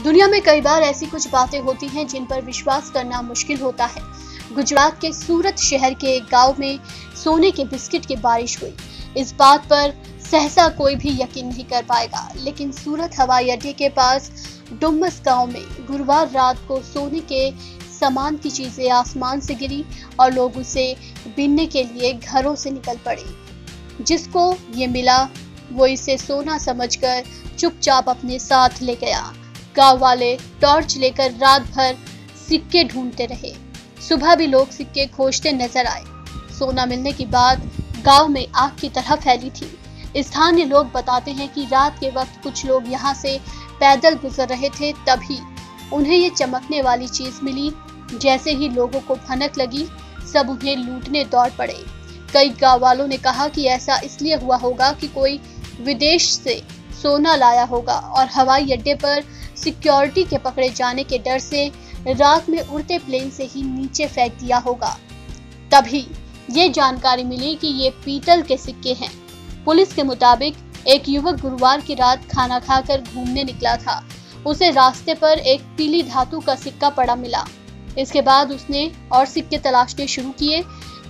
दुनिया में कई बार ऐसी कुछ बातें होती हैं जिन पर विश्वास करना मुश्किल होता है। गुजरात के सूरत शहर के एक गाँव में सोने के बिस्किट की बारिश हुई। इस बात पर सहसा कोई भी यकीन नहीं कर पाएगा। लेकिन सूरत हवाई अड्डे के पास डुमस गाँव में गुरुवार रात को सोने के सामान की चीज़ें आसमान से गिरी और लोग उसे बीनने के लिए घरों से निकल पड़े। जिसको ये मिला, वो इसे सोना समझकर चुपचाप अपने साथ ले गया। गाँव वाले टॉर्च लेकर रात भर सिक्के ढूंढते रहे। सुबह भी लोग सिक्के खोजते नज़र आए। सोना मिलने की बात गाँव में आग की तरह फैली थी। स्थानीय लोग बताते हैं कि रात के वक्त कुछ लोग यहाँ से पैदल गुजर रहे थे, तभी उन्हें ये चमकने वाली चीज़ मिली। जैसे ही लोगों को भनक लगी, सब उन्हें लूटने दौड़ पड़े। कई गाँव वालों ने कहा कि ऐसा इसलिए हुआ होगा कि कोई विदेश से सोना लाया होगा और हवाई अड्डे पर सिक्योरिटी के पकड़े जाने के डर से रात में उड़ते प्लेन से ही नीचे फेंक दिया होगा। तभी ये जानकारी मिली कि ये पीतल के सिक्के हैं। पुलिस के मुताबिक एक युवक गुरुवार की रात खाना खाकर घूमने निकला था। उसे रास्ते पर एक पीली धातु का सिक्का पड़ा मिला। इसके बाद उसने और सिक्के तलाशने शुरू किए,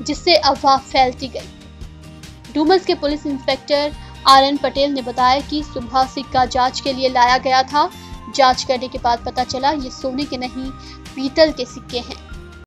जिससे अफवाह फैलती गई। डूमस के police inspector R N Patel ने बताया कि सुबह सिक्का जाँच के लिए लाया गया था। जाँच करने के बाद पता चला, ये सोने के नहीं, पीतल के सिक्के हैं।